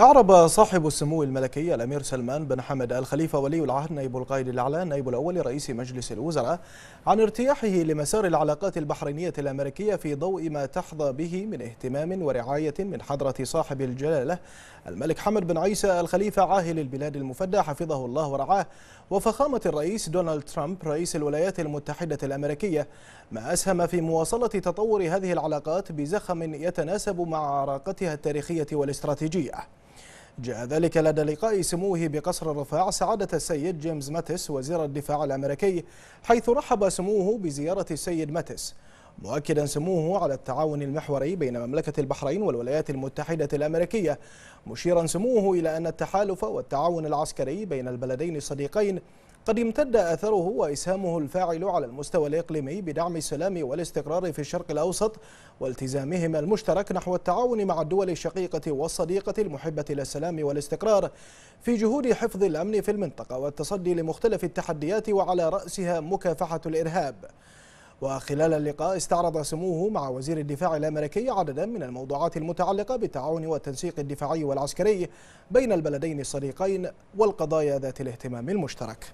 أعرب صاحب السمو الملكي الأمير سلمان بن حمد الخليفة ولي العهد نائب القائد الأعلى نائب الأول لرئيس مجلس الوزراء عن ارتياحه لمسار العلاقات البحرينية الأمريكية في ضوء ما تحظى به من اهتمام ورعاية من حضرة صاحب الجلالة الملك حمد بن عيسى الخليفة عاهل البلاد المفدى حفظه الله ورعاه وفخامة الرئيس دونالد ترامب رئيس الولايات المتحدة الأمريكية ما أسهم في مواصلة تطور هذه العلاقات بزخم يتناسب مع عراقتها التاريخية والاستراتيجية. جاء ذلك لدى لقاء سموه بقصر الرفاع سعادة السيد جيمس ماتيس وزير الدفاع الأمريكي حيث رحب سموه بزيارة السيد ماتيس. مؤكدا سموه على التعاون المحوري بين مملكة البحرين والولايات المتحدة الأمريكية مشيرا سموه إلى أن التحالف والتعاون العسكري بين البلدين الصديقين قد امتد أثره وإسهامه الفاعل على المستوى الإقليمي بدعم السلام والاستقرار في الشرق الأوسط والتزامهما المشترك نحو التعاون مع الدول الشقيقة والصديقة المحبة للسلام والاستقرار في جهود حفظ الأمن في المنطقة والتصدي لمختلف التحديات وعلى رأسها مكافحة الإرهاب. وخلال اللقاء استعرض سموه مع وزير الدفاع الأمريكي عددا من الموضوعات المتعلقة بالتعاون والتنسيق الدفاعي والعسكري بين البلدين الصديقين والقضايا ذات الاهتمام المشترك.